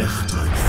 Rechtheit.